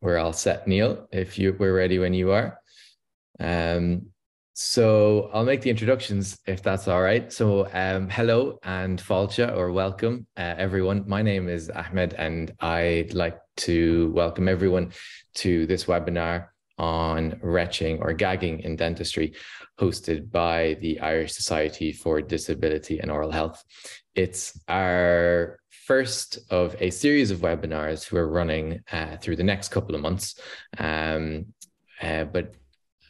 we're all set, Neil. If you we're ready when you are. Um, so I'll make the introductions if that's all right. So um, hello and fáilte or welcome uh, everyone. My name is Ahmed and I'd like to welcome everyone to this webinar on retching or gagging in dentistry hosted by the Irish Society for Disability and Oral Health. It's our first of a series of webinars we're running uh, through the next couple of months. Um, uh, but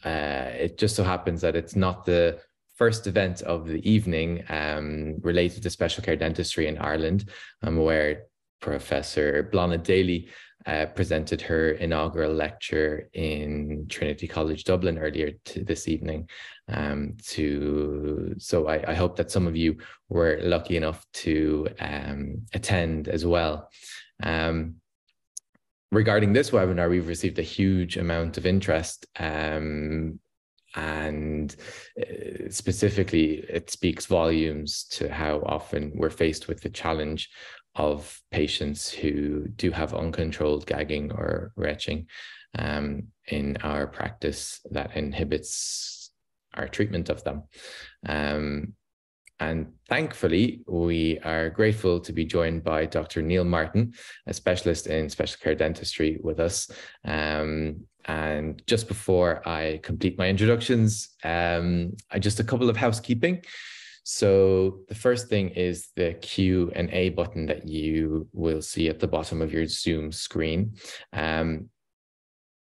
uh, it just so happens that it's not the first event of the evening um, related to special care dentistry in Ireland. I'm aware Professor Blánaid Daly uh, presented her inaugural lecture in Trinity College Dublin earlier this evening. Um, to so I, I, hope that some of you were lucky enough to um, attend as well. Um, regarding this webinar, we've received a huge amount of interest um, and uh, specifically it speaks volumes to how often we're faced with the challenge of patients who do have uncontrolled gagging or retching um, in our practice that inhibits our treatment of them. Um, and thankfully, we are grateful to be joined by Dr. Neil Martin, a specialist in special care dentistry, with us. Um, and just before I complete my introductions, um, I just a couple of housekeeping. So the first thing is the Q and A button that you will see at the bottom of your Zoom screen. Um,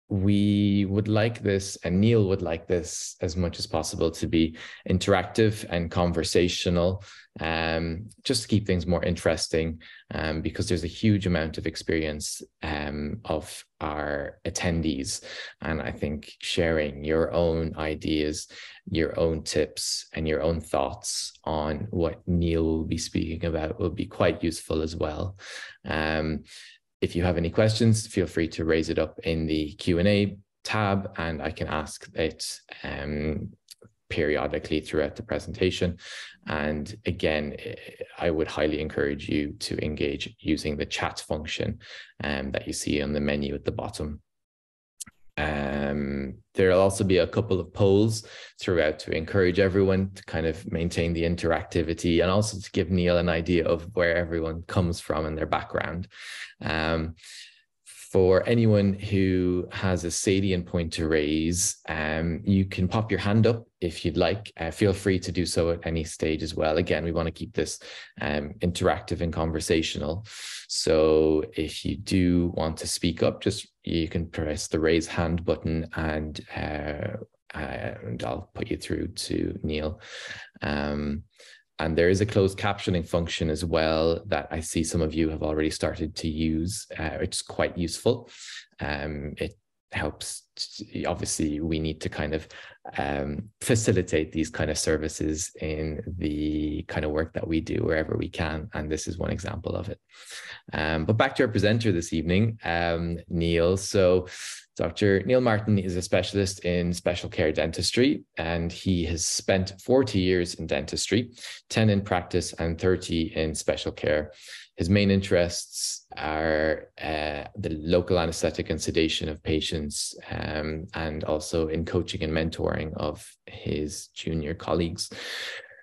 we would like this, and Neil would like this as much as possible to be interactive and conversational, um, just to keep things more interesting, um, because there's a huge amount of experience um, of our attendees. And I think sharing your own ideas, your own tips, and your own thoughts on what Neil will be speaking about will be quite useful as well. If you have any questions, feel free to raise it up in the Q&A tab and I can ask it um, periodically throughout the presentation. And again, I would highly encourage you to engage using the chat function um, that you see on the menu at the bottom. Um, there'll also be a couple of polls throughout to encourage everyone to kind of maintain the interactivity and also to give Neil an idea of where everyone comes from and their background. Um, for anyone who has a salient point to raise, um, you can pop your hand up if you'd like. Uh, feel free to do so at any stage as well. Again, we want to keep this um, interactive and conversational. So if you do want to speak up, just you can press the raise hand button and uh, and I'll put you through to Neil. Um, and there is a closed captioning function as well that I see some of you have already started to use. Uh, it's quite useful. Um, it helps obviously we need to kind of um, facilitate these kind of services in the kind of work that we do wherever we can and this is one example of it um, but back to our presenter this evening um, neil so Dr. Neil Martin is a specialist in special care dentistry, and he has spent 40 years in dentistry, 10 in practice and 30 in special care. His main interests are uh, the local anesthetic and sedation of patients, um, and also in coaching and mentoring of his junior colleagues.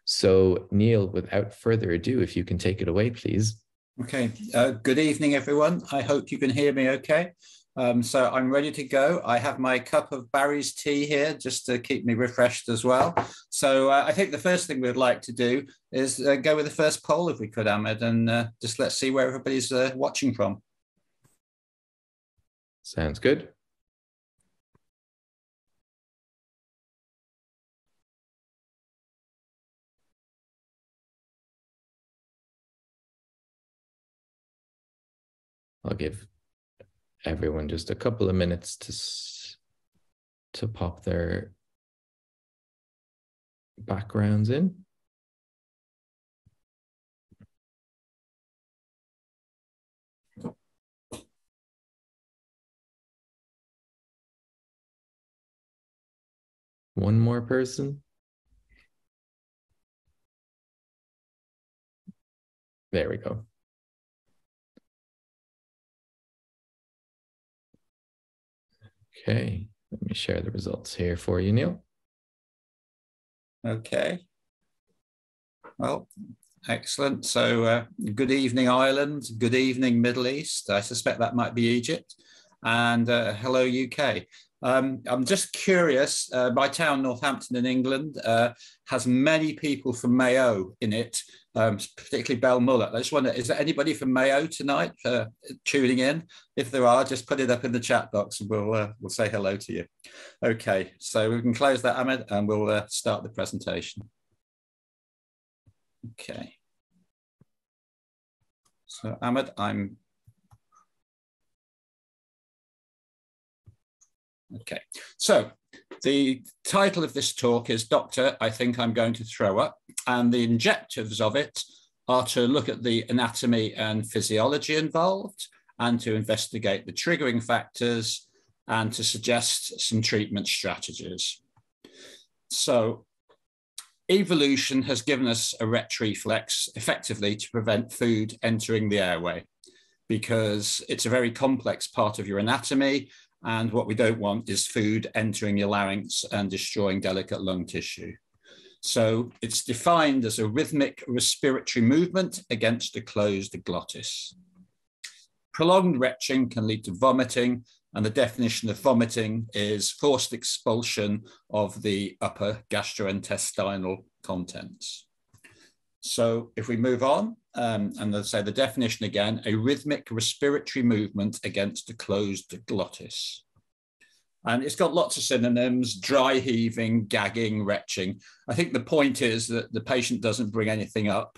So, Neil, without further ado, if you can take it away, please. Okay. Uh, good evening, everyone. I hope you can hear me okay. Um, so I'm ready to go. I have my cup of Barry's tea here just to keep me refreshed as well. So uh, I think the first thing we'd like to do is uh, go with the first poll if we could, Ahmed, and uh, just let's see where everybody's uh, watching from. Sounds good. I'll give everyone just a couple of minutes to to pop their backgrounds in. One more person. There we go. Okay, let me share the results here for you, Neil. Okay. Well, excellent. So, uh, good evening, Ireland. Good evening, Middle East. I suspect that might be Egypt. And uh, hello, UK. Um, I'm just curious. Uh, my town, Northampton in England, uh, has many people from Mayo in it, um, particularly Belmullet. I just wonder, is there anybody from Mayo tonight uh, tuning in? If there are, just put it up in the chat box and we'll, uh, we'll say hello to you. Okay, so we can close that, Ahmed, and we'll uh, start the presentation. Okay. So Ahmed, I'm Okay, so the title of this talk is Doctor, I Think I'm Going to Throw Up, and the objectives of it are to look at the anatomy and physiology involved and to investigate the triggering factors and to suggest some treatment strategies. So evolution has given us a retch reflex effectively to prevent food entering the airway because it's a very complex part of your anatomy and what we don't want is food entering your larynx and destroying delicate lung tissue. So it's defined as a rhythmic respiratory movement against a closed glottis. Prolonged retching can lead to vomiting, and the definition of vomiting is forced expulsion of the upper gastrointestinal contents. So if we move on, um, and let's say the definition again, a rhythmic respiratory movement against a closed glottis. And it's got lots of synonyms, dry heaving, gagging, retching. I think the point is that the patient doesn't bring anything up,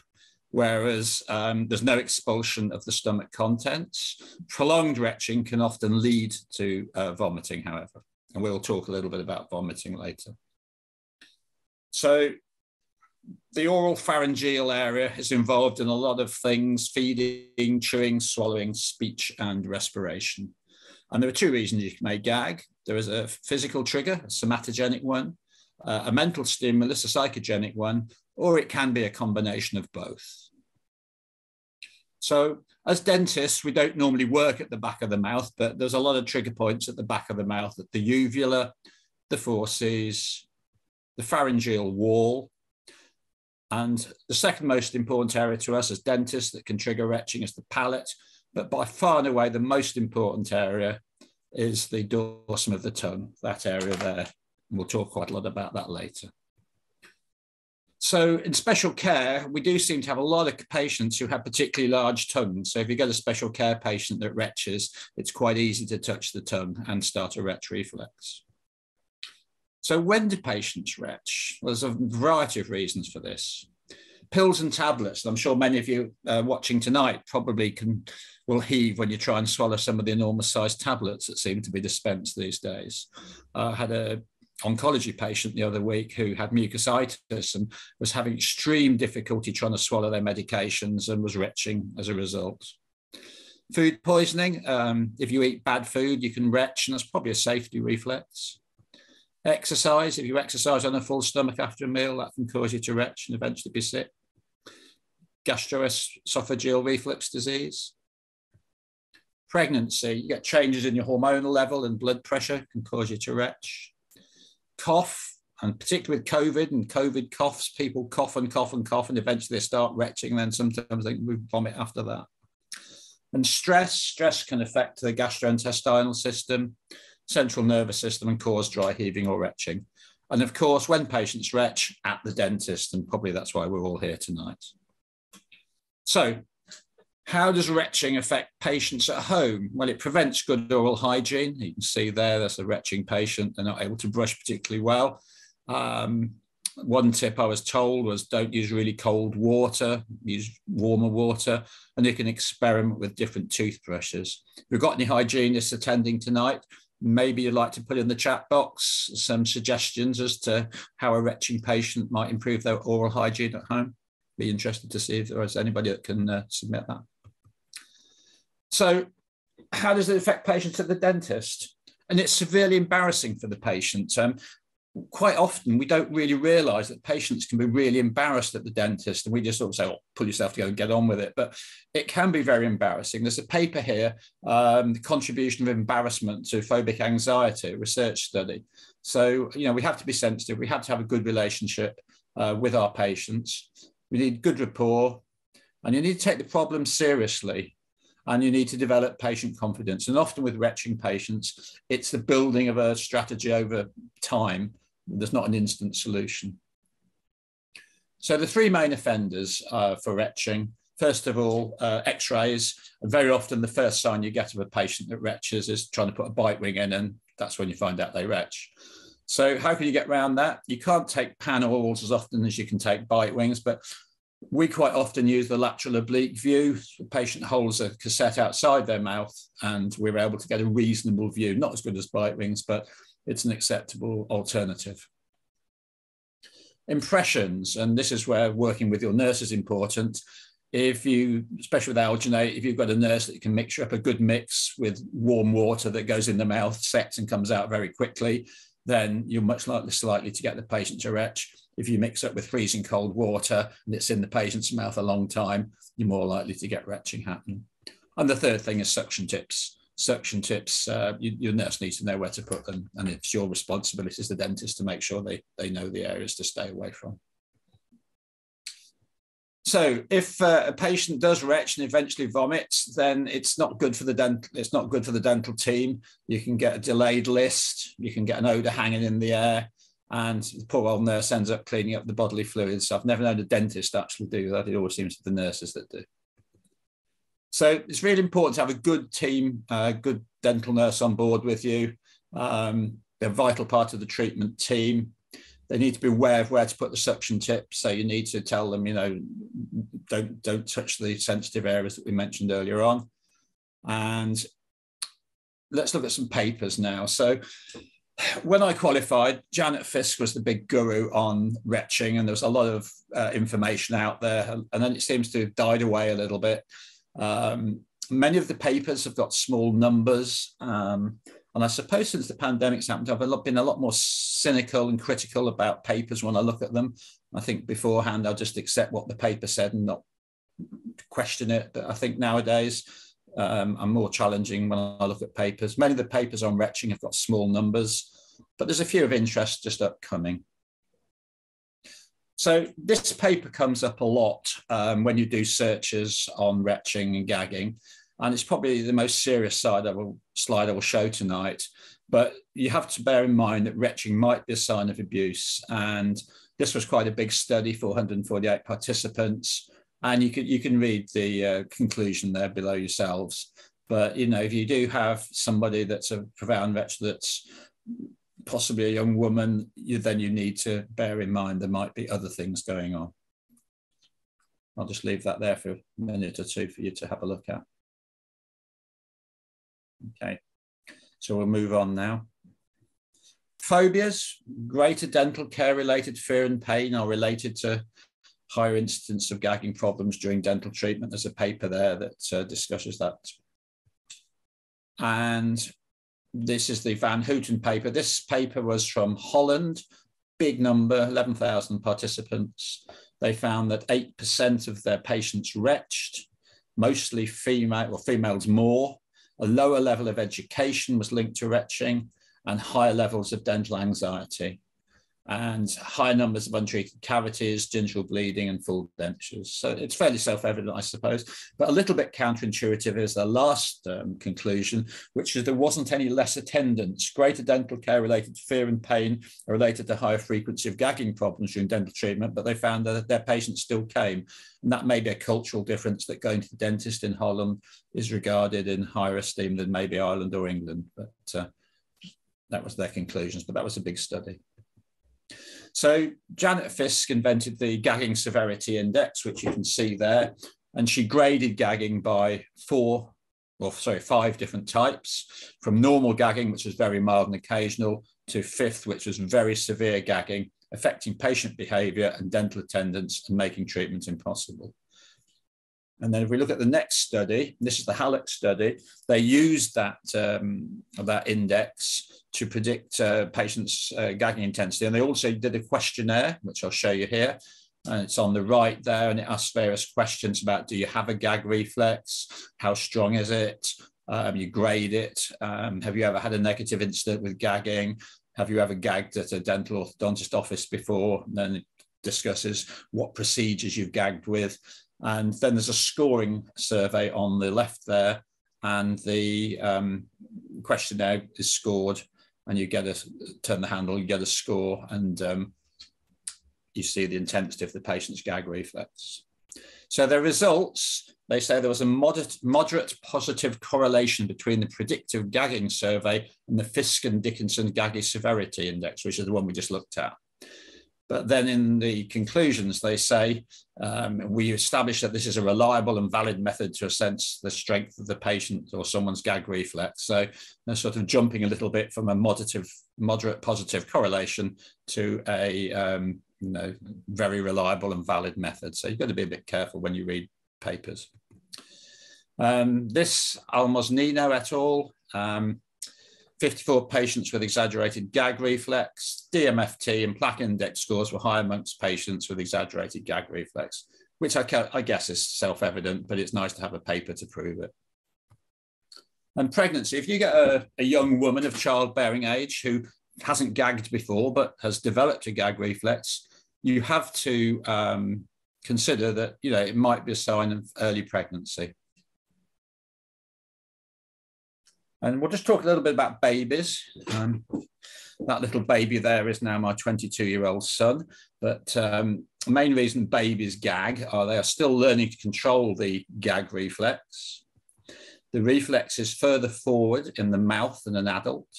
whereas um, there's no expulsion of the stomach contents. Prolonged retching can often lead to uh, vomiting, however. And we'll talk a little bit about vomiting later. So the oral pharyngeal area is involved in a lot of things feeding, chewing, swallowing, speech, and respiration. And there are two reasons you may gag. There is a physical trigger, a somatogenic one, uh, a mental stimulus, a psychogenic one, or it can be a combination of both. So, as dentists, we don't normally work at the back of the mouth, but there's a lot of trigger points at the back of the mouth at the uvula, the fauces, the pharyngeal wall, and the second most important area to us as dentists that can trigger retching is the palate. But by far and away, the most important area is the dorsum of the tongue, that area there. And we'll talk quite a lot about that later. So in special care, we do seem to have a lot of patients who have particularly large tongues. So if you get a special care patient that retches, it's quite easy to touch the tongue and start a retch reflex. So when do patients retch? Well, there's a variety of reasons for this. Pills and tablets, and I'm sure many of you uh, watching tonight probably can will heave when you try and swallow some of the enormous sized tablets that seem to be dispensed these days. I had a oncology patient the other week who had mucositis and was having extreme difficulty trying to swallow their medications and was retching as a result. Food poisoning, um, if you eat bad food, you can retch, and that's probably a safety reflex. Exercise, if you exercise on a full stomach after a meal, that can cause you to retch and eventually be sick. Gastroesophageal reflux disease. Pregnancy, you get changes in your hormonal level and blood pressure can cause you to retch. Cough, and particularly with COVID and COVID coughs, people cough and cough and cough, and eventually they start retching, and then sometimes they vomit after that. And stress, stress can affect the gastrointestinal system central nervous system and cause dry heaving or retching. And of course, when patients retch at the dentist, and probably that's why we're all here tonight. So, how does retching affect patients at home? Well, it prevents good oral hygiene. You can see there, there's a retching patient. They're not able to brush particularly well. Um, one tip I was told was don't use really cold water, use warmer water, and you can experiment with different toothbrushes. If you've got any hygienists attending tonight, maybe you'd like to put in the chat box some suggestions as to how a retching patient might improve their oral hygiene at home. Be interested to see if there is anybody that can uh, submit that. So, how does it affect patients at the dentist? And it's severely embarrassing for the patient. Um, quite often we don't really realize that patients can be really embarrassed at the dentist and we just sort of say oh, pull yourself together and get on with it. But it can be very embarrassing. There's a paper here um, the contribution of embarrassment to phobic anxiety research study. So you know we have to be sensitive. We have to have a good relationship uh, with our patients. We need good rapport and you need to take the problem seriously and you need to develop patient confidence. And often with retching patients, it's the building of a strategy over time there's not an instant solution. So the three main offenders uh, for retching, first of all, uh, x-rays. Very often the first sign you get of a patient that retches is trying to put a bite wing in and that's when you find out they retch. So how can you get around that? You can't take panels as often as you can take bite wings, but we quite often use the lateral oblique view. The patient holds a cassette outside their mouth and we're able to get a reasonable view, not as good as bite wings, but it's an acceptable alternative. Impressions, and this is where working with your nurse is important. If you, especially with alginate, if you've got a nurse that can mix up a good mix with warm water that goes in the mouth, sets and comes out very quickly, then you're much less likely to get the patient to retch. If you mix up with freezing cold water and it's in the patient's mouth a long time, you're more likely to get retching happening. And the third thing is suction tips suction tips, uh, you, your nurse needs to know where to put them. And it's your responsibility as the dentist to make sure they, they know the areas to stay away from. So if uh, a patient does retch and eventually vomits, then it's not good for the dental. It's not good for the dental team. You can get a delayed list. You can get an odor hanging in the air, and the poor old nurse ends up cleaning up the bodily fluids. I've never known a dentist actually do that. It always seems to be the nurses that do. So it's really important to have a good team, a uh, good dental nurse on board with you. Um, they're a vital part of the treatment team. They need to be aware of where to put the suction tips. So you need to tell them, you know, don't don't touch the sensitive areas that we mentioned earlier on. And let's look at some papers now. So when I qualified, Janet Fiske was the big guru on retching, and there was a lot of uh, information out there. And then it seems to have died away a little bit. Um, many of the papers have got small numbers. Um, and I suppose since the pandemic's happened, I've been a lot more cynical and critical about papers when I look at them. I think beforehand, I'll just accept what the paper said and not question it. But I think nowadays, um, I'm more challenging when I look at papers. Many of the papers on retching have got small numbers, but there's a few of interest just upcoming. So this paper comes up a lot um, when you do searches on retching and gagging, and it's probably the most serious side of a slide I will show tonight. But you have to bear in mind that retching might be a sign of abuse, and this was quite a big study, 448 participants, and you can you can read the uh, conclusion there below yourselves. But you know, if you do have somebody that's a profound retch that's possibly a young woman, you, then you need to bear in mind there might be other things going on. I'll just leave that there for a minute or two for you to have a look at. Okay, so we'll move on now. Phobias, greater dental care related fear and pain are related to higher incidence of gagging problems during dental treatment. There's a paper there that uh, discusses that. And this is the Van Houtem paper. This paper was from Holland, big number, 11,000 participants. They found that 8% of their patients retched, mostly female, or females more. A lower level of education was linked to retching and higher levels of dental anxiety and high numbers of untreated cavities, gingival bleeding, and full dentures. So it's fairly self-evident, I suppose. But a little bit counterintuitive is the last um, conclusion, which is there wasn't any less attendance. Greater dental care related to fear and pain are related to higher frequency of gagging problems during dental treatment, but they found that their patients still came. And that may be a cultural difference that going to the dentist in Holland is regarded in higher esteem than maybe Ireland or England. But uh, that was their conclusions, but that was a big study. So Janet Fiske invented the gagging severity index, which you can see there, and she graded gagging by four, or sorry, five different types, from normal gagging, which was very mild and occasional, to fifth, which was very severe gagging, affecting patient behavior and dental attendance and making treatment impossible. And then if we look at the next study, this is the Halleck study, they used that, um, that index to predict uh, patients' uh, gagging intensity. And they also did a questionnaire, which I'll show you here. And it's on the right there, and it asks various questions about do you have a gag reflex? How strong is it? Um, you grade it. Um, have you ever had a negative incident with gagging? Have you ever gagged at a dental orthodontist office before? And then it discusses what procedures you've gagged with. And then there's a scoring survey on the left there, and the um, questionnaire is scored, and you get a turn the handle, you get a score, and um, you see the intensity of the patient's gag reflex. So the results, they say there was a moderate, moderate positive correlation between the predictive gagging survey and the Fiske and Dickinson Gaggy Severity Index, which is the one we just looked at. But then in the conclusions, they say um, we establish that this is a reliable and valid method to assess the strength of the patient or someone's gag reflex. So they're sort of jumping a little bit from a moderate, moderate positive correlation to a um, you know, very reliable and valid method. So you've got to be a bit careful when you read papers. Um, this Almos-Nino et al. Um, 54 patients with exaggerated gag reflex, DMFT and plaque index scores were high amongst patients with exaggerated gag reflex, which I, I guess is self-evident, but it's nice to have a paper to prove it. And pregnancy, if you get a, a young woman of childbearing age who hasn't gagged before but has developed a gag reflex, you have to um, consider that you know it might be a sign of early pregnancy. And we'll just talk a little bit about babies. Um, that little baby there is now my 22 year old son. But um, the main reason babies gag are they are still learning to control the gag reflex. The reflex is further forward in the mouth than an adult,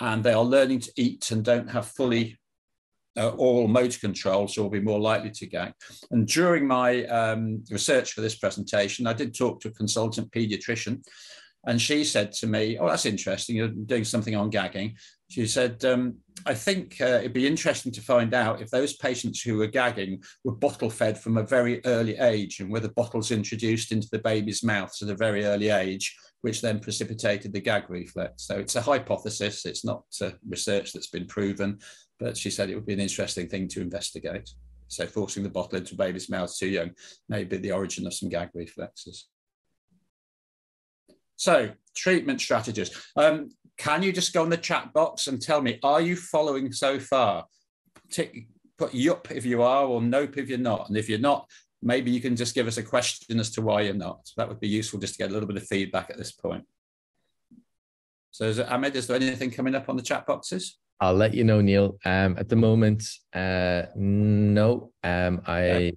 and they are learning to eat and don't have fully uh, oral motor control, so will be more likely to gag. And during my um, research for this presentation, I did talk to a consultant pediatrician and she said to me, Oh, that's interesting. You're doing something on gagging. She said, um, I think uh, it'd be interesting to find out if those patients who were gagging were bottle fed from a very early age and whether bottles introduced into the baby's mouth at a very early age, which then precipitated the gag reflex. So it's a hypothesis. It's not uh, research that's been proven, but she said it would be an interesting thing to investigate. So forcing the bottle into a baby's mouth too young may be the origin of some gag reflexes. So, treatment strategies. Um, can you just go in the chat box and tell me, are you following so far? Tick, put yup if you are, or nope if you're not. And if you're not, maybe you can just give us a question as to why you're not. That would be useful just to get a little bit of feedback at this point. So, is it, Ahmed, is there anything coming up on the chat boxes? I'll let you know, Neil. Um, at the moment, uh, no. Um, I.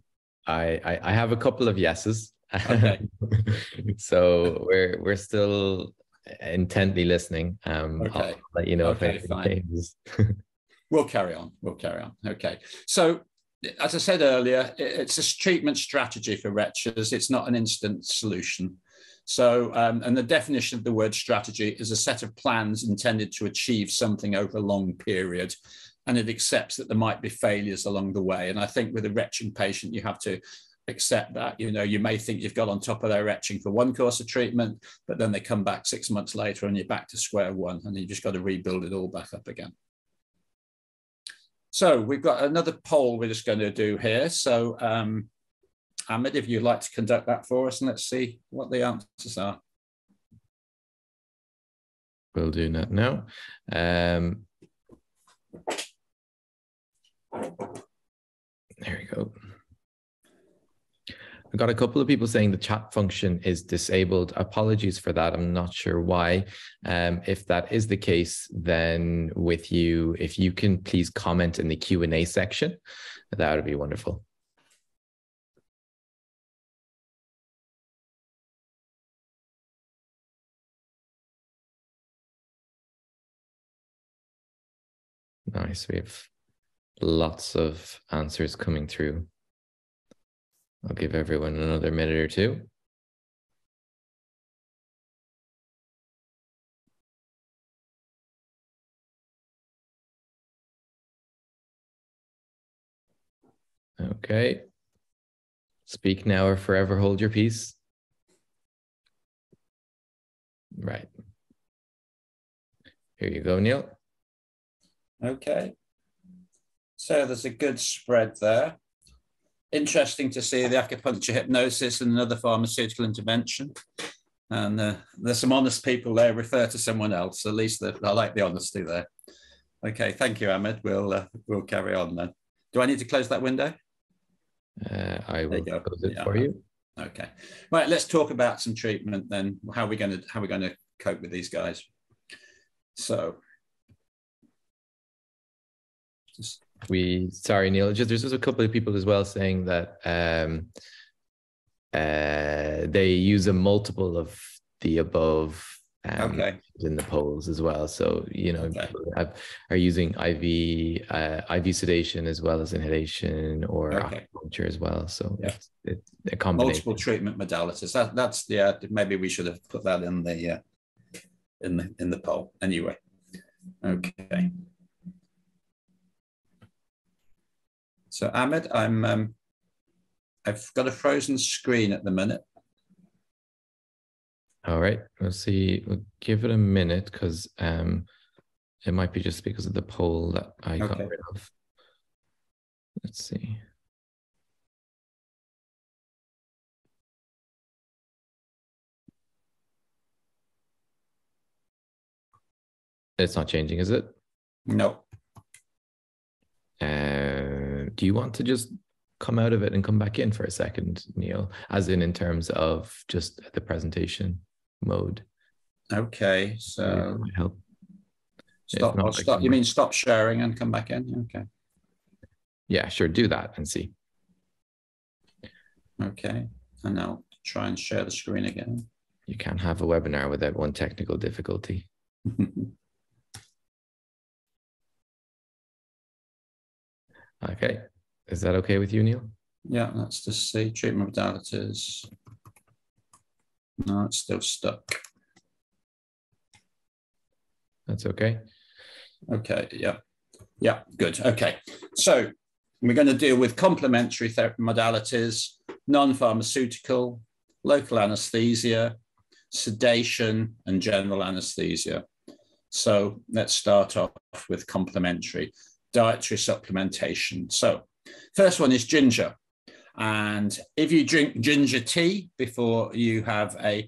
I, I, I have a couple of yeses. Okay. so we're we're still intently listening. Um, okay. I'll let you know okay, if anything changes. we'll carry on. We'll carry on. Okay. So as I said earlier, it's a treatment strategy for retches. It's not an instant solution. So, um, and the definition of the word strategy is a set of plans intended to achieve something over a long period. And it accepts that there might be failures along the way. And I think with a retching patient, you have to accept that. You know you may think you've got on top of their retching for one course of treatment but then they come back six months later and you're back to square one and you've just got to rebuild it all back up again. So we've got another poll we're just going to do here. So um Ahmed, if you'd like to conduct that for us and let's see what the answers are. We'll do that now. Um there we go I got a couple of people saying the chat function is disabled. Apologies for that. I'm not sure why. Um, if that is the case, then with you, if you can please comment in the Q and A section, that would be wonderful. Nice. We have lots of answers coming through. I'll give everyone another minute or two. Okay. Speak now or forever hold your peace. Right. Here you go, Neil. Okay. So there's a good spread there. Interesting to see the acupuncture hypnosis and another pharmaceutical intervention. And uh, there's some honest people there. Refer to someone else. At least I like the honesty there. Okay, thank you, Ahmed. We'll uh, we'll carry on then. Do I need to close that window? Uh, I will close it yeah. for you. Okay. Right. Let's talk about some treatment then. How are we going to how are we going to cope with these guys? So, just we sorry Neil. Just there's just a couple of people as well saying that um, uh, they use a multiple of the above um, okay. in the polls as well. So you know, okay. have, are using IV uh, IV sedation as well as inhalation or okay. acupuncture as well. So yeah. it's, it's a combination. Multiple treatment modalities. That, that's yeah. Maybe we should have put that in the uh, in the in the poll anyway. Okay. So Ahmed, I'm um, I've got a frozen screen at the minute. All right, we'll see. We'll give it a minute because um, it might be just because of the poll that I okay. got rid of. Let's see. It's not changing, is it? No. Uh, do you want to just come out of it and come back in for a second, Neil? As in, in terms of just the presentation mode. Okay, so help. Stop. Not, stop. You mean stop sharing and come back in? Okay. Yeah, sure. Do that and see. Okay, and now try and share the screen again. You can't have a webinar without one technical difficulty. okay, is that okay with you, Neil? Yeah, let's just see treatment modalities. No, it's still stuck. That's okay. Okay, yeah. Yeah, good. Okay. So we're going to deal with complementary therapy modalities, non-pharmaceutical, local anesthesia, sedation, and general anesthesia. So let's start off with complementary dietary supplementation. So first one is ginger. And if you drink ginger tea before you have a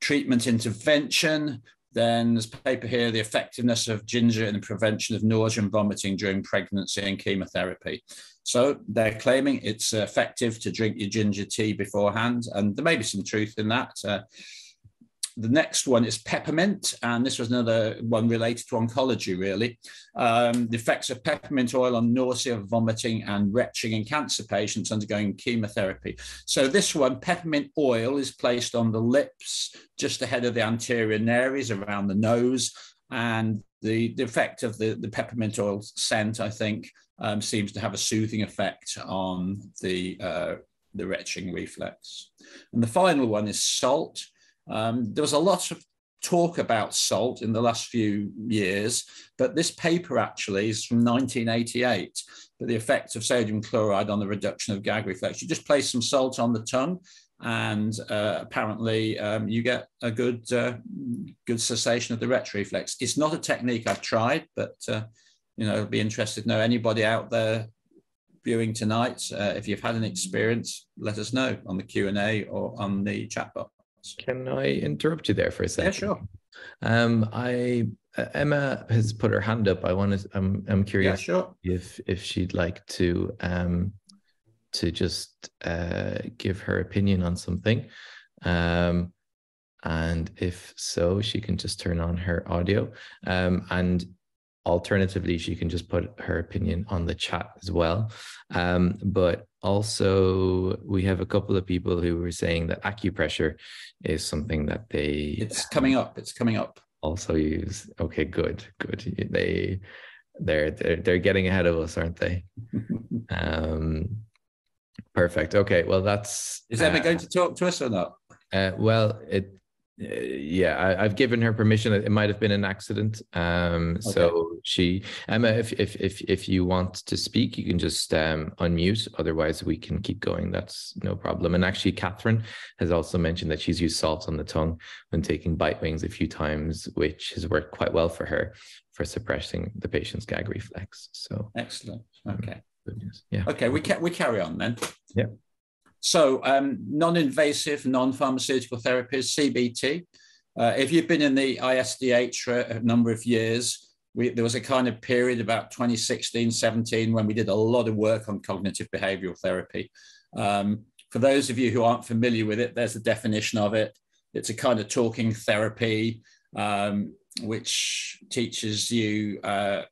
treatment intervention, then there's paper here, the effectiveness of ginger in the prevention of nausea and vomiting during pregnancy and chemotherapy. So they're claiming it's effective to drink your ginger tea beforehand, and there may be some truth in that. Uh, the next one is peppermint, and this was another one related to oncology, really. Um, the effects of peppermint oil on nausea, vomiting, and retching in cancer patients undergoing chemotherapy. So, this one, peppermint oil, is placed on the lips just ahead of the anterior nares around the nose. And the, the effect of the, the peppermint oil scent, I think, um, seems to have a soothing effect on the, uh, the retching reflex. And the final one is salt. Um, there was a lot of talk about salt in the last few years, but this paper actually is from 1988. But the effect of sodium chloride on the reduction of gag reflex. You just place some salt on the tongue, and uh, apparently um, you get a good uh, good cessation of the retch reflex. It's not a technique I've tried, but uh, you know, be interested to know anybody out there viewing tonight. Uh, if you've had an experience, let us know on the Q and A or on the chat box. Can I interrupt you there for a second? Yeah, sure. Um, I uh, Emma has put her hand up. I want to. I'm I'm curious. Yeah, sure. If if she'd like to um to just uh give her opinion on something, um, and if so, she can just turn on her audio. Um, and alternatively, she can just put her opinion on the chat as well. Um, but also, we have a couple of people who were saying that acupressure is something that they. It's coming up. It's coming up. Also use. Okay, good, good. They, they're they're they're getting ahead of us, aren't they? um, perfect. Okay, well, that's. Is Emma uh, going to talk to us or not? Uh, well, it yeah, I, have given her permission. It might have been an accident. Um, okay. so she, Emma, if, if if if you want to speak, you can just um, unmute. Otherwise, we can keep going. That's no problem. And actually, Catherine has also mentioned that she's used salt on the tongue when taking bite wings a few times, which has worked quite well for her for suppressing the patient's gag reflex. So excellent. Okay. Goodness. Yeah. Okay, we ca- we carry on then. Yeah. So, um, non-invasive, non-pharmaceutical therapies, CBT. Uh, if you've been in the ISDH for a number of years, we, there was a kind of period about 2016, 17 when we did a lot of work on cognitive behavioral therapy. Um, for those of you who aren't familiar with it, there's a definition of it. It's a kind of talking therapy, um, which teaches you uh,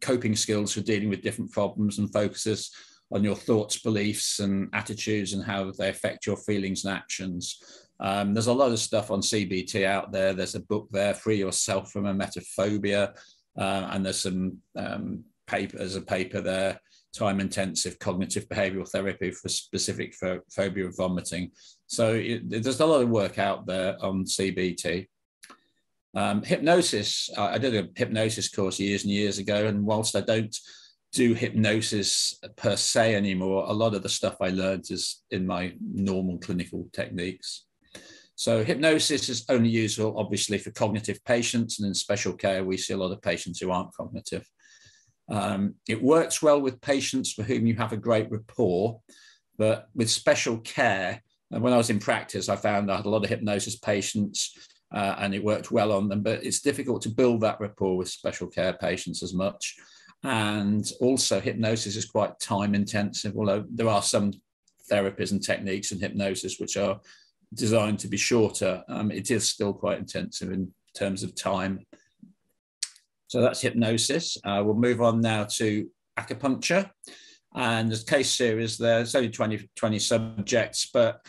coping skills for dealing with different problems and focuses on your thoughts, beliefs, and attitudes and how they affect your feelings and actions. Um, there's a lot of stuff on CBT out there. There's a book there, Free Yourself from Emetophobia, uh, and there's some um, paper. There's a paper there, time intensive cognitive behavioral therapy for specific for phobia of vomiting. So it, there's a lot of work out there on CBT. Um, hypnosis. I did a hypnosis course years and years ago, and whilst I don't do hypnosis per se anymore. A lot of the stuff I learned is in my normal clinical techniques. So hypnosis is only useful, obviously, for cognitive patients, and in special care, we see a lot of patients who aren't cognitive. Um, it works well with patients for whom you have a great rapport, but with special care, and when I was in practice, I found I had a lot of hypnosis patients uh, and it worked well on them, but it's difficult to build that rapport with special care patients as much. And also, hypnosis is quite time intensive, although there are some therapies and techniques in hypnosis which are designed to be shorter. Um, it is still quite intensive in terms of time. So that's hypnosis. Uh, we'll move on now to acupuncture. And there's case series there. It's only 20, 20 subjects, but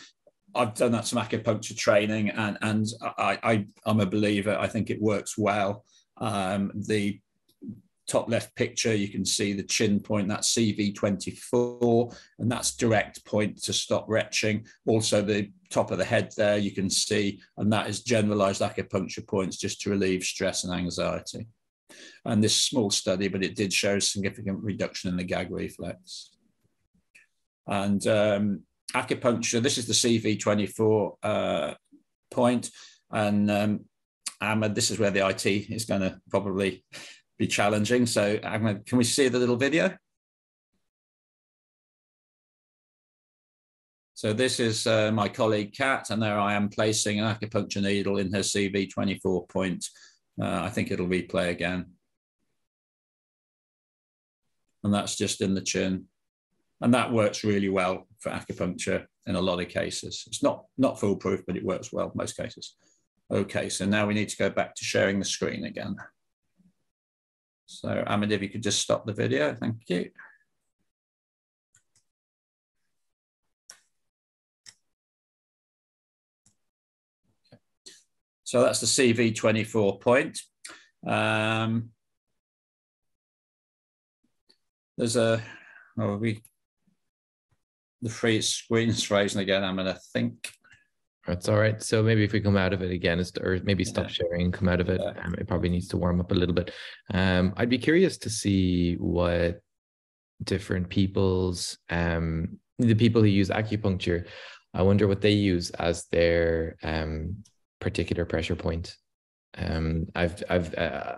I've done that some acupuncture training and, and I, I, am a believer. I think it works well. Um, the top left picture, you can see the chin point, that's CV24, and that's direct point to stop retching. Also, the top of the head there, you can see, and that is generalized acupuncture points just to relieve stress and anxiety. And this small study, but it did show a significant reduction in the gag reflex. And um, acupuncture, this is the CV24 uh, point, and um, Ahmed, this is where the IT is going to probably be challenging. So can we see the little video? So this is uh, my colleague Kat, and there I am placing an acupuncture needle in her CV 24 point. Uh, I think it'll replay again. And that's just in the chin. And that works really well for acupuncture in a lot of cases. It's not, not foolproof, but it works well most cases. Okay, so now we need to go back to sharing the screen again. So Ahmed, if you could just stop the video, thank you. So that's the CV24 point. Um, there's a, oh, we, the free screen's frozen again, I'm gonna think. That's all right. So maybe if we come out of it again, or maybe stop yeah. sharing and come out of it, yeah. um, it probably needs to warm up a little bit. Um, I'd be curious to see what different people's, um, the people who use acupuncture, I wonder what they use as their um, particular pressure point. Um, I've, I've, uh,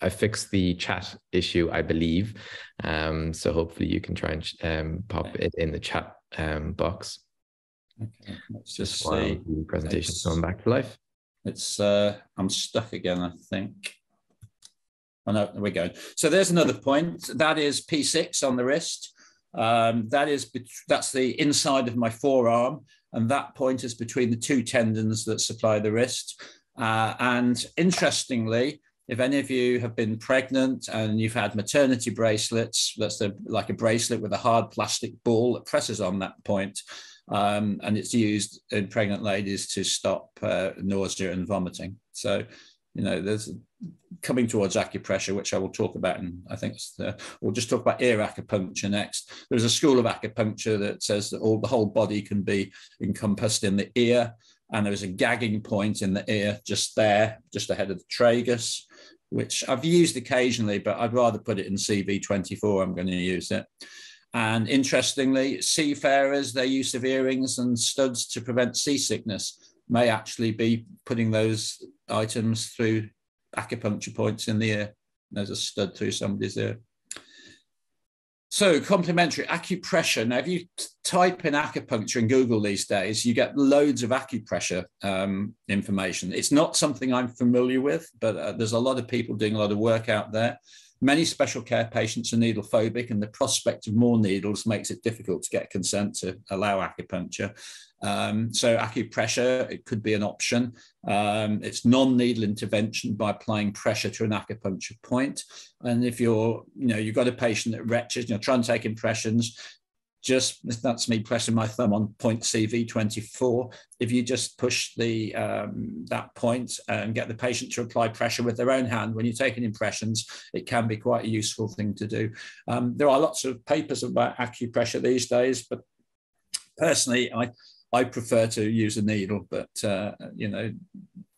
I fixed the chat issue, I believe. Um, so hopefully you can try and um, pop it in the chat um, box. Okay, let's just see. The presentation coming back to life. It's uh, I'm stuck again, I think. Oh no, we're going. So there's another point. That is P6 on the wrist. Um, that is that's the inside of my forearm, and that point is between the two tendons that supply the wrist. Uh, and interestingly, if any of you have been pregnant and you've had maternity bracelets, that's the, like a bracelet with a hard plastic ball that presses on that point um, and it's used in pregnant ladies to stop uh, nausea and vomiting. So, you know, there's coming towards acupressure, which I will talk about, and I think the, we'll just talk about ear acupuncture next. There's a school of acupuncture that says that all the whole body can be encompassed in the ear. and there is a gagging point in the ear just there, just ahead of the tragus, which I've used occasionally, but I'd rather put it in CV24. I'm going to use it. And interestingly, seafarers, their use of earrings and studs to prevent seasickness may actually be putting those items through acupuncture points in the ear. There's a stud through somebody's ear. So complementary acupressure. Now, if you type in acupuncture in Google these days, you get loads of acupressure um, information. It's not something I'm familiar with, but uh, there's a lot of people doing a lot of work out there. Many special care patients are needle phobic, and the prospect of more needles makes it difficult to get consent to allow acupuncture. Um, so acupressure, it could be an option. Um, it's non-needle intervention by applying pressure to an acupuncture point. And if you're, you know, you've got a patient that retches, you know, try and take impressions, just that's me pressing my thumb on point CV24. If you just push the um, that point and get the patient to apply pressure with their own hand when you're taking impressions, it can be quite a useful thing to do. Um, there are lots of papers about acupressure these days, but personally, I I prefer to use a needle. But uh, you know,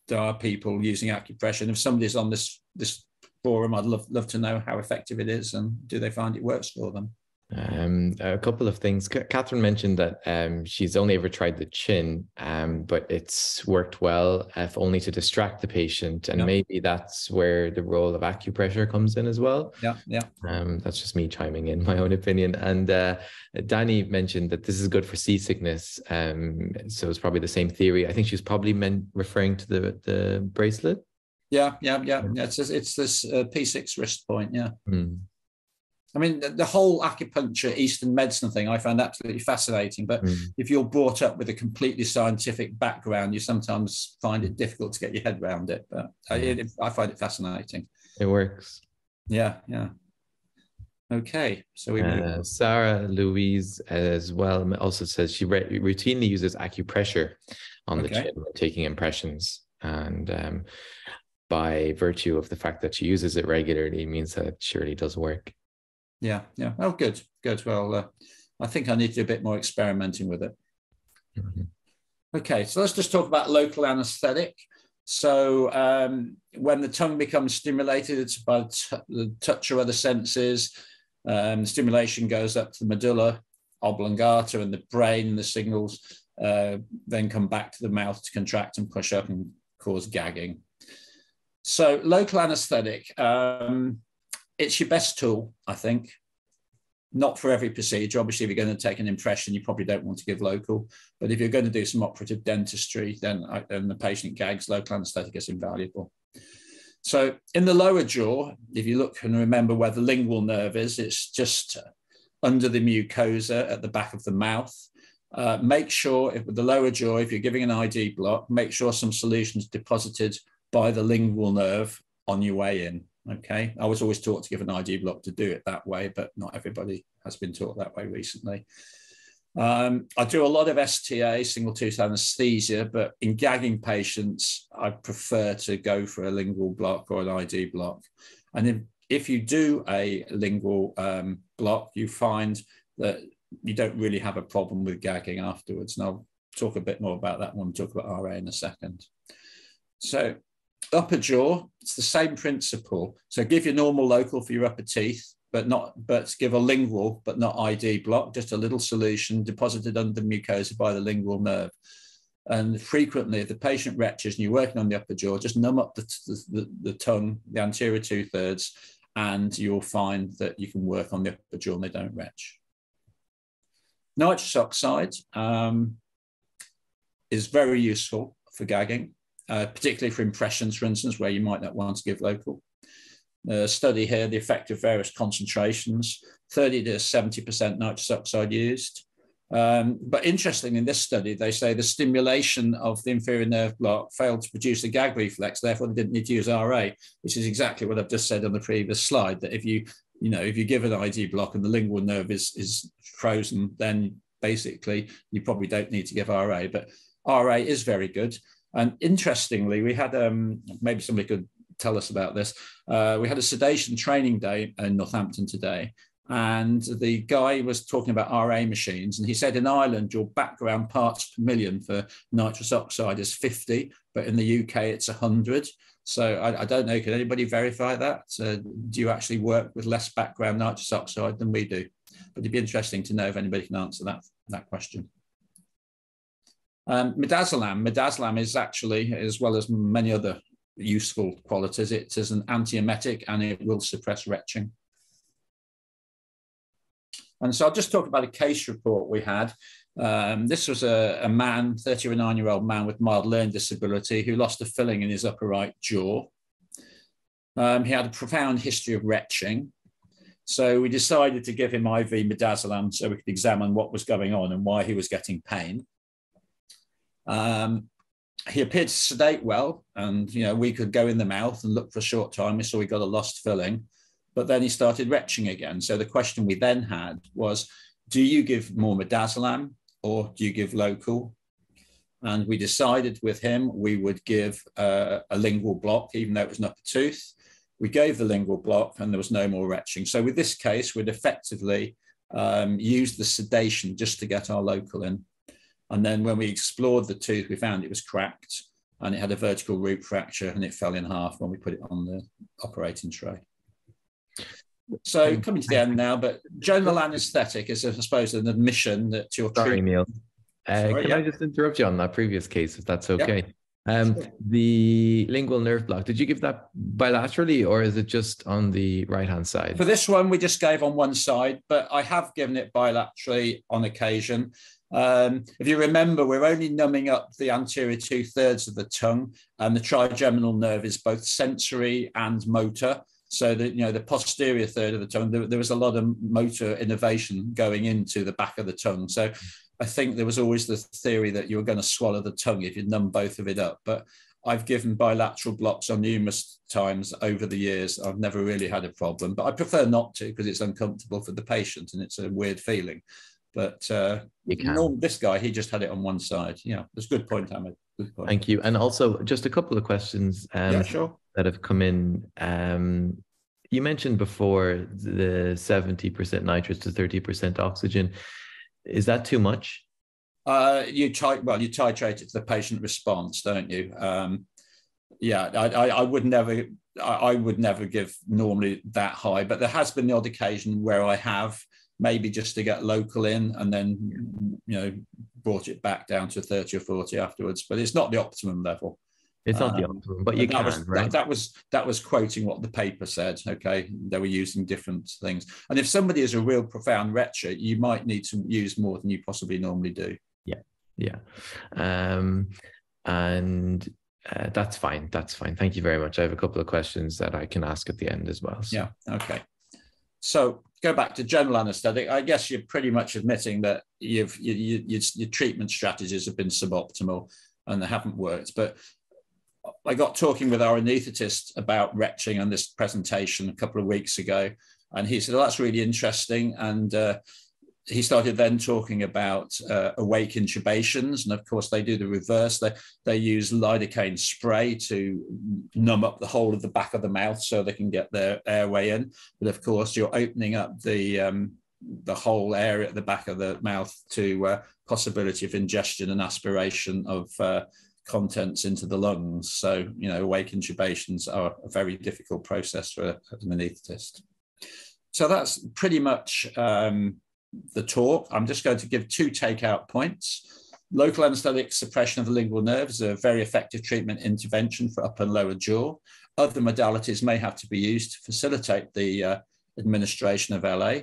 there are people using acupressure, and if somebody's on this this forum, I'd love love to know how effective it is and do they find it works for them. Um, a couple of things. Catherine mentioned that um, she's only ever tried the chin, um, but it's worked well, if only to distract the patient, and yeah. maybe that's where the role of acupressure comes in as well. Yeah, yeah. Um, that's just me chiming in my own opinion. And uh, Danny mentioned that this is good for seasickness, um, so it's probably the same theory. I think she's probably meant referring to the the bracelet. Yeah, yeah, yeah. yeah it's it's this uh, P6 wrist point. Yeah. Mm. I mean, the, the, whole acupuncture, Eastern medicine thing, I found absolutely fascinating. But mm. if you're brought up with a completely scientific background, you sometimes find it difficult to get your head around it. But I, it, I find it fascinating. It works. Yeah, yeah. Okay, so we uh, Sarah Louise as well also says she re- routinely uses acupressure on okay. the chin when taking impressions, and um, by virtue of the fact that she uses it regularly means that it surely does work. Yeah, yeah. Oh, good, good. Well, uh, I think I need to do a bit more experimenting with it. Mm-hmm. Okay, so let's just talk about local anesthetic. So um, when the tongue becomes stimulated, it's by t- the touch or other senses. Um, stimulation goes up to the medulla oblongata and the brain. The signals uh, then come back to the mouth to contract and push up and cause gagging. So local anesthetic. Um, it's your best tool, I think. Not for every procedure. Obviously, if you're going to take an impression, you probably don't want to give local. But if you're going to do some operative dentistry, then, then the patient gags, local anesthetic is invaluable. So in the lower jaw, if you look and remember where the lingual nerve is, it's just under the mucosa at the back of the mouth. Uh, make sure if with the lower jaw, if you're giving an ID block, make sure some solution is deposited by the lingual nerve on your way in. Okay, I was always taught to give an ID block to do it that way, but not everybody has been taught that way recently. Um, I do a lot of STA, single tooth anesthesia, but in gagging patients, I prefer to go for a lingual block or an ID block. And if, if you do a lingual um, block, you find that you don't really have a problem with gagging afterwards. And I'll talk a bit more about that when we talk about RA in a second. So upper jaw, it's the same principle. So give your normal local for your upper teeth, but not but give a lingual, but not ID block, just a little solution deposited under the mucosa by the lingual nerve. And frequently, if the patient retches and you're working on the upper jaw, just numb up the, the, the tongue, the anterior two thirds, and you'll find that you can work on the upper jaw and they don't retch. Nitrous oxide um, is very useful for gagging uh, particularly for impressions, for instance, where you might not want to give local. Uh, study here the effect of various concentrations 30 to 70% nitrous oxide used. Um, but interesting in this study, they say the stimulation of the inferior nerve block failed to produce a gag reflex, therefore they didn't need to use RA, which is exactly what I've just said on the previous slide. That if you, you know, if you give an ID block and the lingual nerve is is frozen, then basically you probably don't need to give RA. But RA is very good. And interestingly, we had um, maybe somebody could tell us about this. Uh, we had a sedation training day in Northampton today, And the guy was talking about RA machines, and he said in Ireland, your background parts per million for nitrous oxide is 50, but in the UK it's 100. So I, I don't know, can anybody verify that? Uh, do you actually work with less background nitrous oxide than we do? But it'd be interesting to know if anybody can answer that, that question. Um, midazolam, midazolam is actually, as well as many other useful qualities, it is an antiemetic and it will suppress retching. And so I'll just talk about a case report we had. Um, this was a, a man, 39 year old man with mild learning disability who lost a filling in his upper right jaw. Um, he had a profound history of retching. So we decided to give him IV midazolam so we could examine what was going on and why he was getting pain. Um, he appeared to sedate well, and you know we could go in the mouth and look for a short time. We saw he got a lost filling, but then he started retching again. So the question we then had was, do you give more midazolam or do you give local? And we decided with him we would give uh, a lingual block, even though it was an upper tooth. We gave the lingual block and there was no more retching. So with this case, we'd effectively um, use the sedation just to get our local in. And then when we explored the tooth, we found it was cracked and it had a vertical root fracture and it fell in half when we put it on the operating tray. So coming to the end now, but general anaesthetic is, I suppose, an admission that your Sorry, treatment... Neil. Uh, Sorry, can yeah. I just interrupt you on that previous case, if that's okay? Um, the lingual nerve block, did you give that bilaterally or is it just on the right hand side? For this one, we just gave on one side, but I have given it bilaterally on occasion. Um, if you remember, we're only numbing up the anterior two thirds of the tongue, and the trigeminal nerve is both sensory and motor. So that you know the posterior third of the tongue, there, there was a lot of motor innervation going into the back of the tongue. So I think there was always the theory that you were going to swallow the tongue if you numb both of it up. But I've given bilateral blocks on numerous times over the years. I've never really had a problem, but I prefer not to because it's uncomfortable for the patient and it's a weird feeling. But uh, you can. This guy, he just had it on one side. Yeah, that's a good point, Ahmed. Good point. Thank you. And also, just a couple of questions um, yeah, sure. that have come in. Um, you mentioned before the 70% nitrous to 30% oxygen. Is that too much? Uh, you try well, you titrate it to the patient response, don't you? Um, yeah, I, I, I, would never, I, I, would never give normally that high, but there has been the odd occasion where I have, maybe just to get local in and then you know brought it back down to 30 or 40 afterwards but it's not the optimum level. It's not um, the optimum but you can was, right that, that, was that was quoting what the paper said okay? They were using different things. And if somebody is a real profound retcher you might need to use more than you possibly normally do. Yeah yeah. Um and uh, that's fine that's fine. Thank you very much. I have a couple of questions that i can ask at the end as well so. yeah okay. So go back to general anesthetic. I guess you're pretty much admitting that you've you, you, your treatment strategies have been suboptimal and they haven't worked. But I got talking with our anaesthetist about retching on this presentation a couple of weeks ago, and he said, "Oh, that's really interesting." And uh, he started then talking about uh, awake intubations, and of course they do the reverse. They they use lidocaine spray to numb up the whole of the back of the mouth so they can get their airway in. But of course, you're opening up the um, the whole area at the back of the mouth to uh, possibility of ingestion and aspiration of uh, contents into the lungs. So you know, awake intubations are a very difficult process for an anaesthetist. So that's pretty much. Um, the talk. I'm just going to give two takeout points. Local anesthetic suppression of the lingual nerve is a very effective treatment intervention for upper and lower jaw. Other modalities may have to be used to facilitate the uh, administration of LA.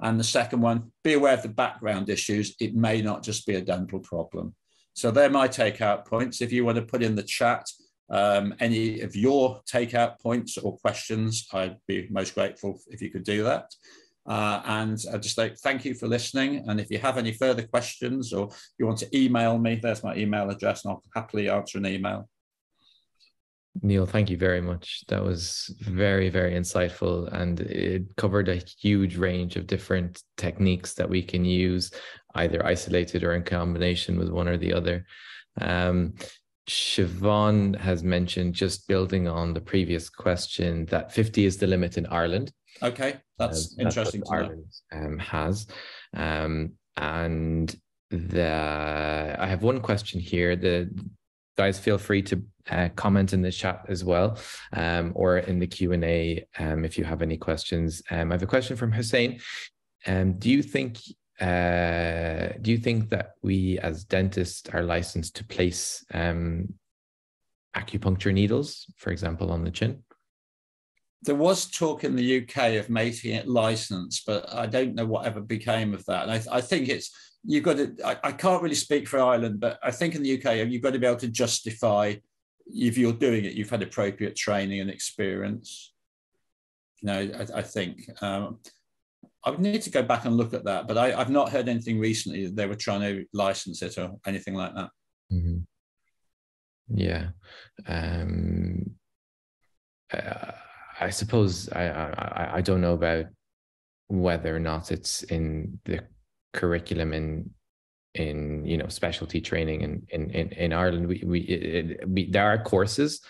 And the second one, be aware of the background issues. It may not just be a dental problem. So they're my takeout points. If you want to put in the chat um, any of your takeout points or questions, I'd be most grateful if you could do that. Uh, and I just like thank you for listening. And if you have any further questions or you want to email me, there's my email address, and I'll happily answer an email. Neil, thank you very much. That was very, very insightful, and it covered a huge range of different techniques that we can use, either isolated or in combination with one or the other. Um, Siobhan has mentioned, just building on the previous question, that 50 is the limit in Ireland. Okay, that's uh, interesting. That's Ireland um, has, um, and the I have one question here. The guys feel free to uh, comment in the chat as well, um, or in the Q and A um, if you have any questions. Um, I have a question from Hussein. Um, do you think uh, do you think that we as dentists are licensed to place um, acupuncture needles, for example, on the chin? There was talk in the UK of making it licensed, but I don't know whatever became of that. I, I think it's you've got to. I, I, can't really speak for Ireland, but I think in the UK you've got to be able to justify if you're doing it, you've had appropriate training and experience. You know, I, I think. Um, I would need to go back and look at that, but I, have not heard anything recently that they were trying to license it or anything like that. Mm-hmm. Yeah. Um, uh, I suppose I, I I don't know about whether or not it's in the curriculum in in you know specialty training in in in, in Ireland. We we, it, we there are courses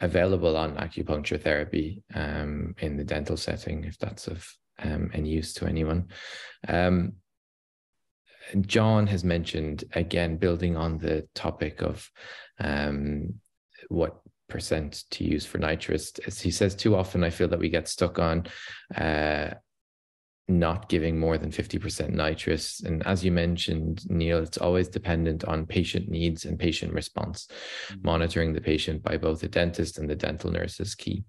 available on acupuncture therapy um, in the dental setting if that's of um, and use to anyone. Um, John has mentioned again, building on the topic of um, what percent to use for nitrous. As he says, too often I feel that we get stuck on uh, not giving more than 50% nitrous. And as you mentioned, Neil, it's always dependent on patient needs and patient response. Mm-hmm. Monitoring the patient by both the dentist and the dental nurse is key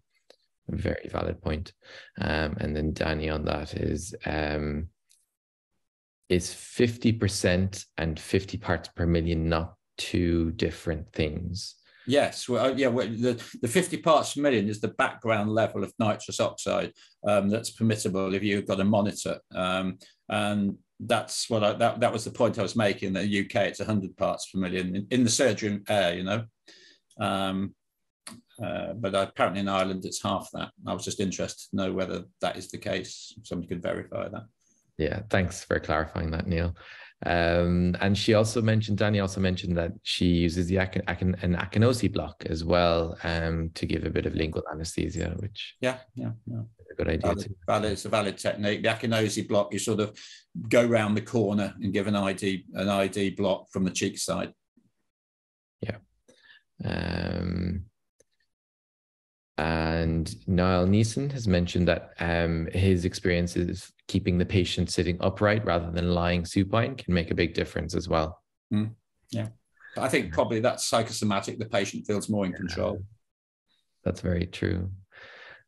very valid point. Um, and then Danny on that is um, is 50% and 50 parts per million not two different things? Yes, well, uh, yeah, well, the, the 50 parts per million is the background level of nitrous oxide um, that's permissible if you've got a monitor. Um, and that's what I, that, that was the point I was making. In the UK, it's 100 parts per million in, in the surgery air, you know. Um, uh, but apparently in Ireland it's half that. I was just interested to know whether that is the case. Somebody could verify that. Yeah, thanks for clarifying that, Neil. Um, and she also mentioned, Danny also mentioned that she uses the an Akinosi block as well um, to give a bit of lingual anesthesia, which yeah, yeah, yeah. a good idea. Valid, valid, it's a valid technique. The Akinosi block, you sort of go round the corner and give an ID an ID block from the cheek side. Yeah. Um, and Niall Neeson has mentioned that um, his experience is keeping the patient sitting upright rather than lying supine can make a big difference as well. Mm, yeah. I think probably that's psychosomatic. The patient feels more in control. That's very true.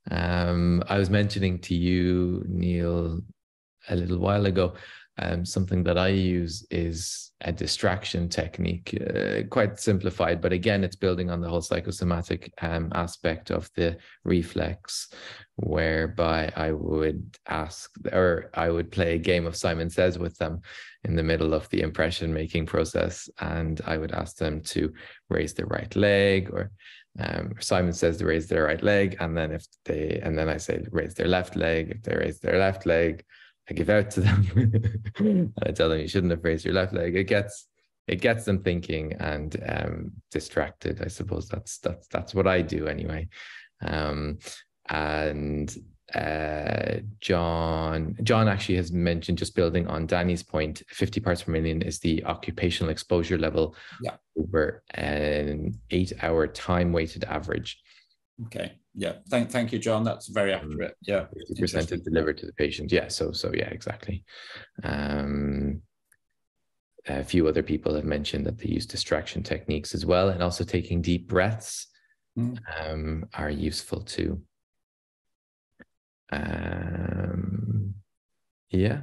Um, I was mentioning to you, Neil, a little while ago um, something that I use is a distraction technique, uh, quite simplified, but again, it's building on the whole psychosomatic um, aspect of the reflex, whereby I would ask or I would play a game of Simon Says with them in the middle of the impression making process, and I would ask them to raise their right leg or um, Simon says to raise their right leg, and then if they, and then I say raise their left leg. If they raise their left leg, I give out to them and I tell them you shouldn't have raised your left leg. It gets it gets them thinking and um, distracted. I suppose that's that's that's what I do anyway. Um, and uh, John John actually has mentioned just building on Danny's point, 50 parts per million is the occupational exposure level yeah. over an eight hour time weighted average. Okay. Yeah. Thank thank you, John. That's very mm. accurate. Yeah. 50% is delivered to the patient. Yeah. So so yeah, exactly. Um, a few other people have mentioned that they use distraction techniques as well, and also taking deep breaths mm. um, are useful too. Um, yeah.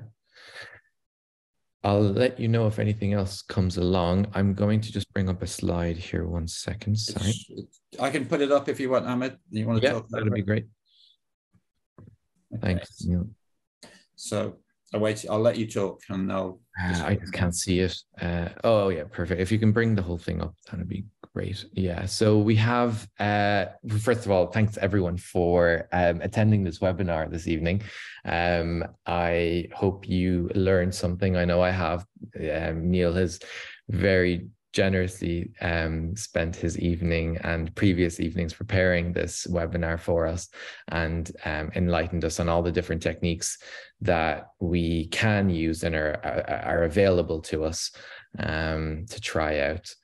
I'll let you know if anything else comes along. I'm going to just bring up a slide here. One second. Sorry. I can put it up if you want, Ahmed. You want to yeah, talk? That'd be great. Okay. Thanks. Neil. So I'll wait. I'll let you talk, and I'll. Uh, I just can't see it. Uh, oh yeah, perfect. If you can bring the whole thing up, that'd be great. Yeah. So we have. Uh, first of all, thanks everyone for um, attending this webinar this evening. Um, I hope you learned something. I know I have. Um, Neil has very generously um, spent his evening and previous evenings preparing this webinar for us and um, enlightened us on all the different techniques that we can use and are, are available to us um, to try out.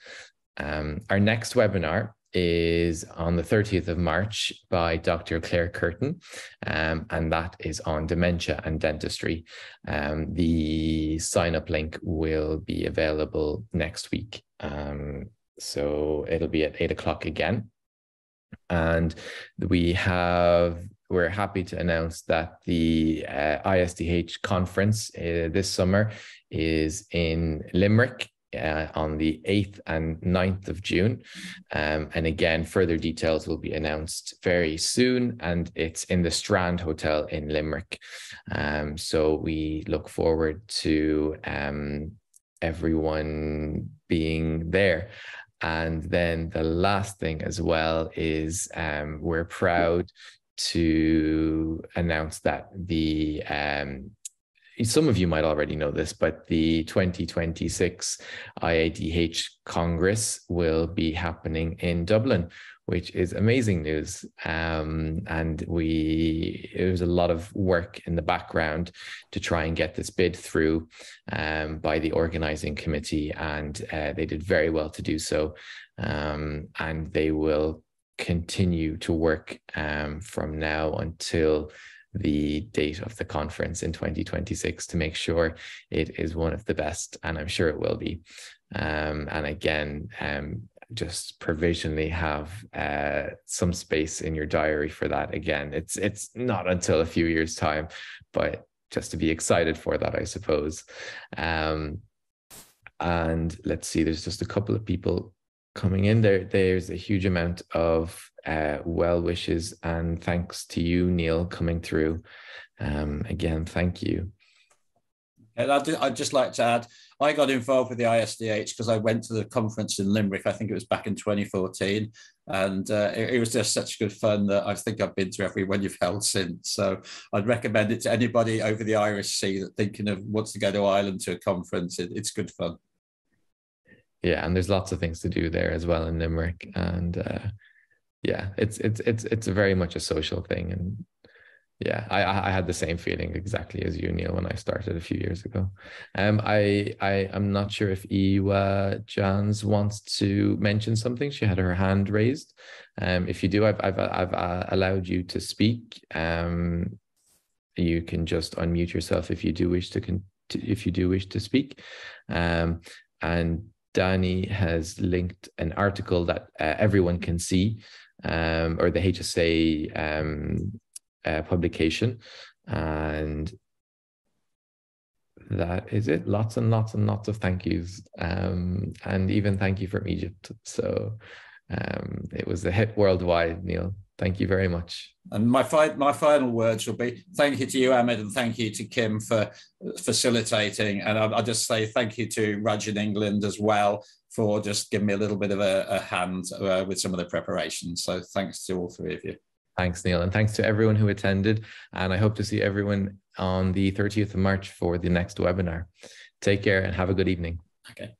Um, our next webinar is on the 30th of March by Dr. Claire Curtin, um, and that is on dementia and dentistry. Um, the sign up link will be available next week. Um, so it'll be at eight o'clock again. And we have we're happy to announce that the uh, ISDH conference uh, this summer is in Limerick uh, on the 8th and 9th of June. Um, and again, further details will be announced very soon. And it's in the Strand Hotel in Limerick. Um, so we look forward to um, everyone being there. And then the last thing as well is um, we're proud to announce that the um, some of you might already know this, but the 2026 IADH Congress will be happening in Dublin, which is amazing news. Um, and we it was a lot of work in the background to try and get this bid through um, by the organizing committee, and uh, they did very well to do so. Um, and they will continue to work um, from now until the date of the conference in 2026 to make sure it is one of the best, and I'm sure it will be. Um, and again, um, just provisionally have uh, some space in your diary for that. Again, it's it's not until a few years' time, but just to be excited for that, I suppose. Um, and let's see, there's just a couple of people coming in there. There's a huge amount of uh, well wishes and thanks to you, Neil, coming through. Um, again, thank you. And I'd, I'd just like to add, I got involved with the ISDH because I went to the conference in Limerick. I think it was back in 2014, and uh, it, it, was just such good fun that I think I've been to every one you've held since. So I'd recommend it to anybody over the Irish Sea that thinking of wants to go to Ireland to a conference. It, it's good fun. Yeah, and there's lots of things to do there as well in Limerick, and uh, yeah, it's it's it's it's very much a social thing, and yeah, I I had the same feeling exactly as you, Neil, when I started a few years ago. Um, I I am not sure if Ewa Jans wants to mention something. She had her hand raised. Um, if you do, I've I've I've uh, allowed you to speak. Um, you can just unmute yourself if you do wish to con- if you do wish to speak. Um, and Danny has linked an article that uh, everyone can see um, or the HSA um, uh, publication. And that is it. Lots and lots and lots of thank yous. Um, and even thank you from Egypt. So um, it was a hit worldwide, Neil. Thank you very much. And my fi- my final words will be thank you to you, Ahmed, and thank you to Kim for facilitating. And I'll, just say thank you to Raj in England as well for just giving me a little bit of a, a hand uh, with some of the preparations. So thanks to all three of you. Thanks, Neil. And thanks to everyone who attended. And I hope to see everyone on the 30th of March for the next webinar. Take care and have a good evening. Okay.